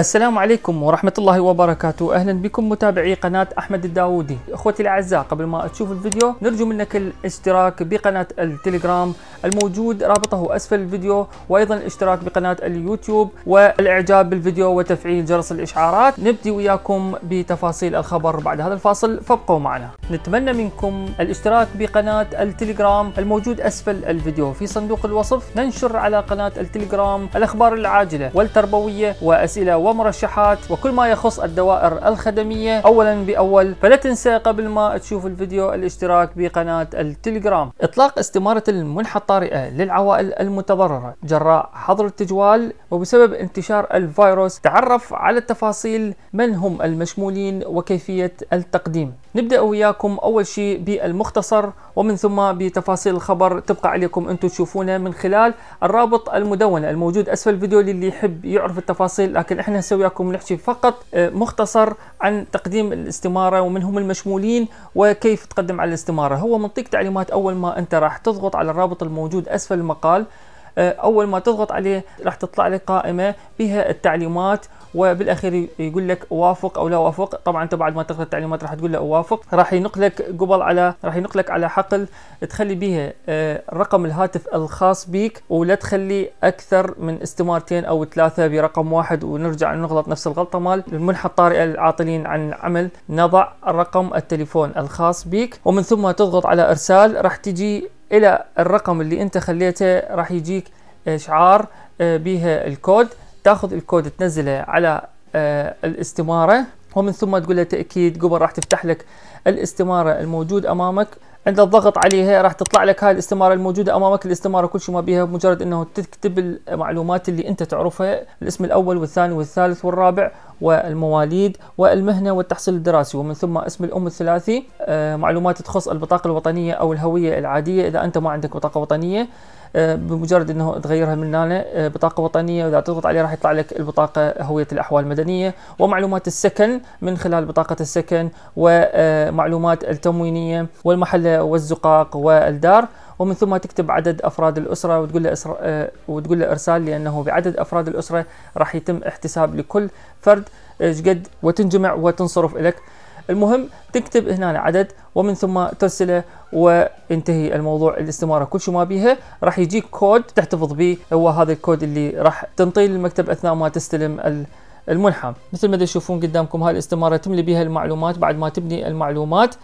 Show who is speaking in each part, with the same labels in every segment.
Speaker 1: السلام عليكم ورحمة الله وبركاته. أهلا بكم متابعي قناة أحمد الداودي. أخوتي الأعزاء قبل ما تشوف الفيديو نرجو منك الاشتراك بقناة التليجرام الموجود رابطه أسفل الفيديو وأيضا الاشتراك بقناة اليوتيوب والإعجاب بالفيديو وتفعيل جرس الإشعارات. نبدي وياكم بتفاصيل الخبر بعد هذا الفاصل فابقوا معنا. نتمنى منكم الاشتراك بقناة التليجرام الموجود أسفل الفيديو. في صندوق الوصف ننشر على قناة التليجرام الأخبار العاجلة والتربوية وأسئلة ومرشحات وكل ما يخص الدوائر الخدمية. أولا بأول فلا تنسى قبل ما تشوف الفيديو الاشتراك بقناة التليجرام. إطلاق استمارة المنحة الطارئة للعوائل المتضررة جراء حظر التجوال وبسبب انتشار الفيروس تعرف على التفاصيل من هم المشمولين وكيفية التقديم. نبدأ وياكم أول شيء بالمختصر ومن ثم بتفاصيل الخبر تبقى عليكم أنتم تشوفونه من خلال الرابط المدون الموجود. أسفل الفيديو للي يحب يعرف التفاصيل لكن إحنا نسوي لكم نحكي فقط آه، مختصر عن تقديم الاستمارة ومن هم المشمولين وكيف تقدم على الاستمارة. هو منطيك تعليمات أول ما أنت راح تضغط على الرابط الموجود أسفل المقال. آه، أول ما تضغط عليه راح تطلع لك قائمة بها التعليمات وبالأخير يقول لك اوافق أو لا اوافق طبعا أنت بعد ما تقرأ التعليمات راح تقول له اوافق راح ينقلك قبل على راح ينقلك على حقل تخلي بها آه، رقم الهاتف الخاص بيك ولا تخلي أكثر من استمارتين أو ثلاثة برقم واحد. ونرجع نغلط نفس الغلطة مال المنحة الطارئة العاطلين عن العمل نضع رقم التليفون الخاص بيك ومن ثم تضغط على إرسال راح تجي إلى الرقم اللي أنت خليته راح يجيك اشعار آه، بها الكود. تاخذ الكود تنزله على آه، الاستمارة ومن ثم تقول له تأكيد قبل راح تفتح لك الاستمارة الموجود أمامك. عند الضغط عليها راح تطلع لك هاي الاستمارة الموجودة أمامك. الاستمارة كل شيء ما بيها مجرد إنه تكتب المعلومات اللي أنت تعرفها الاسم الأول والثاني والثالث والرابع والمواليد والمهنة والتحصيل الدراسي. ومن ثم اسم الأم الثلاثي آه، معلومات تخص البطاقة الوطنية أو الهوية العادية. إذا أنت ما عندك بطاقة وطنية آه، بمجرد إنه تغيرها من هنا آه، بطاقة وطنية وإذا تضغط عليه راح يطلع لك البطاقة هوية الأحوال المدنية. ومعلومات السكن من خلال بطاقة السكن ومعلومات التموينية والمحله والزقاق والدار. ومن ثم تكتب عدد أفراد الأسرة وتقول له إسر... آه، وتقول له إرسال لأنه بعدد أفراد الأسرة راح يتم احتساب لكل فرد. قد؟ وتنجمع وتنصرف لك المهم تكتب هنا عدد ومن ثم ترسله وينتهي الموضوع الاستمارة. كل شيء ما بيها راح يجيك كود تحتفظ به هو هذا الكود اللي راح تنطيه للمكتب أثناء ما تستلم المنحه مثل ما تشوفون قدامكم هاي الاستمارة تملي بها المعلومات. بعد ما تبني المعلومات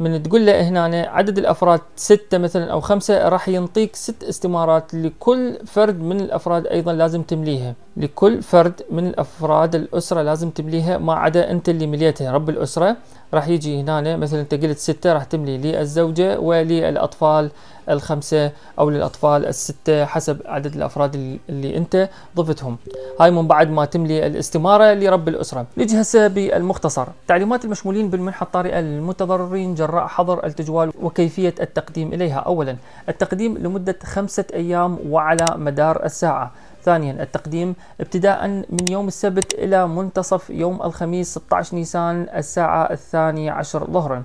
Speaker 1: من تقول له هنا عدد الأفراد ستة مثلا أو خمسة راح ينطيك ست استمارات لكل فرد من الأفراد أيضا لازم تمليها. لكل فرد من الأفراد الأسرة لازم تمليها ما عدا أنت اللي مليتها. رب الأسرة راح يجي هنا مثلا أنت قلت ستة راح تملي للزوجة وللأطفال الخمسة أو للأطفال الستة حسب عدد الأفراد اللي أنت ضفتهم. هاي من بعد ما تملي الاستمارة لرب الأسرة. نجي هسه بالمختصر. تعليمات المشمولين بالمنحة الطارئة للمتضررين جراء حظر التجوال وكيفية التقديم إليها. اولا التقديم لمدة خمسة أيام وعلى مدار الساعة. ثانيا التقديم ابتداء من يوم السبت إلى منتصف يوم الخميس 16 نيسان الساعة الثانية عشر ظهرا.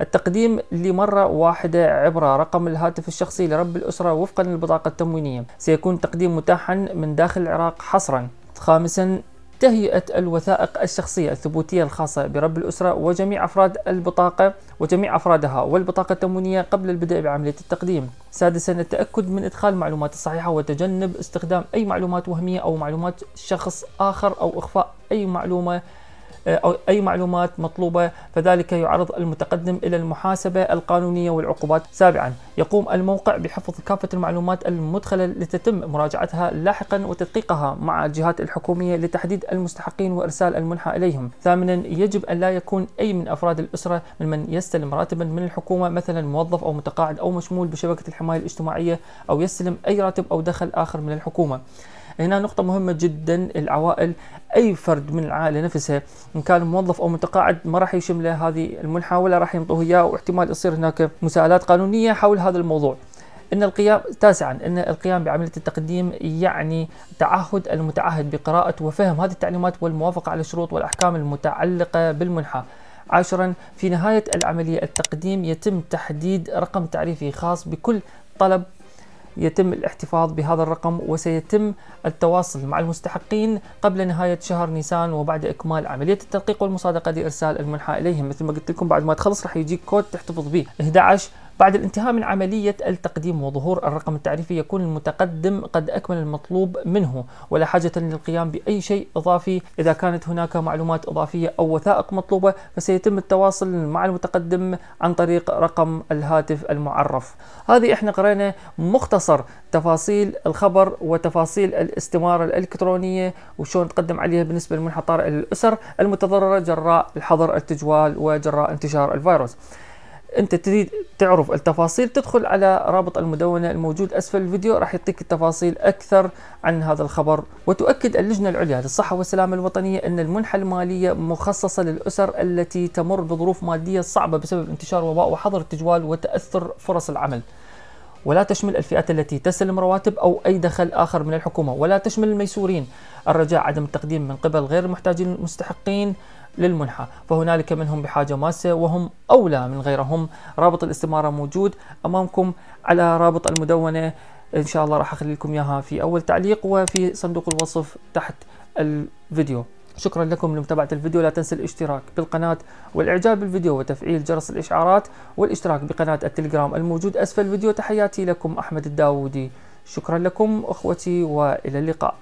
Speaker 1: التقديم لمرة واحدة عبر رقم الهاتف الشخصي لرب الأسرة وفقا للبطاقة التموينية. سيكون التقديم متاحا من داخل العراق حصرا. خامسا تهيئة الوثائق الشخصية الثبوتية الخاصة برب الأسرة وجميع أفراد البطاقة وجميع أفرادها والبطاقة التموينية قبل البدء بعملية التقديم. سادسا التأكد من إدخال المعلومات الصحيحة وتجنب استخدام أي معلومات وهمية أو معلومات شخص آخر أو إخفاء أي معلومة أي معلومات مطلوبة فذلك يعرض المتقدم إلى المحاسبة القانونية والعقوبات. سابعا يقوم الموقع بحفظ كافة المعلومات المدخلة لتتم مراجعتها لاحقا وتدقيقها مع الجهات الحكومية لتحديد المستحقين وإرسال المنحة إليهم. ثامنا يجب أن لا يكون أي من أفراد الأسرة ممن يستلم راتبا من الحكومة مثلا موظف أو متقاعد أو مشمول بشبكة الحماية الاجتماعية أو يستلم أي راتب أو دخل آخر من الحكومة. هنا نقطة مهمة جدا العوائل أي فرد من العائلة نفسها إن كان موظف أو متقاعد ما راح يشمله هذه المنحة ولا راح ينطوه إياه واحتمال يصير هناك مساءلات قانونية حول هذا الموضوع. إن القيام تاسعا إن القيام بعملية التقديم يعني تعهد المتعهد بقراءة وفهم هذه التعليمات والموافقة على الشروط والأحكام المتعلقة بالمنحه عاشرا في نهاية العملية التقديم يتم تحديد رقم تعريفي خاص بكل طلب يتم الاحتفاظ بهذا الرقم وسيتم التواصل مع المستحقين قبل نهاية شهر نيسان وبعد إكمال عملية التدقيق والمصادقة لإرسال المنحة إليهم. مثل ما قلت لكم بعد ما تخلص راح يجيك كود تحتفظ به. 11 بعد الانتهاء من عملية التقديم وظهور الرقم التعريفي يكون المتقدم قد أكمل المطلوب منه. ولا حاجة للقيام بأي شيء إضافي. إذا كانت هناك معلومات إضافية أو وثائق مطلوبة فسيتم التواصل مع المتقدم عن طريق رقم الهاتف المعرف. هذه إحنا قرينا مختصر تفاصيل الخبر وتفاصيل الاستمارة الإلكترونية وشون تقدم عليها بالنسبة للمنحة الطارئة للأسر المتضررة جراء الحظر التجوال وجراء انتشار الفيروس. أنت تريد تعرف التفاصيل تدخل على رابط المدونة الموجود أسفل الفيديو راح يعطيك التفاصيل أكثر عن هذا الخبر. وتؤكد اللجنة العليا للصحة والسلامة الوطنية أن المنحة المالية مخصصة للأسر التي تمر بظروف مادية صعبة بسبب انتشار وباء وحظر التجوال وتأثر فرص العمل. ولا تشمل الفئات التي تستلم رواتب أو أي دخل آخر من الحكومة. ولا تشمل الميسورين. الرجاء عدم التقديم من قبل غير المحتاجين المستحقين. للمنحة. فهنالك منهم بحاجة ماسة وهم أولى من غيرهم. رابط الاستمارة موجود أمامكم على رابط المدونة. إن شاء الله راح أخلي لكم إياها في أول تعليق وفي صندوق الوصف تحت الفيديو. شكرا لكم لمتابعة الفيديو. لا تنسى الاشتراك بالقناة والإعجاب بالفيديو وتفعيل جرس الإشعارات والاشتراك بقناة التليجرام الموجود. أسفل الفيديو. تحياتي لكم أحمد الداودي. شكرا لكم أخوتي وإلى اللقاء.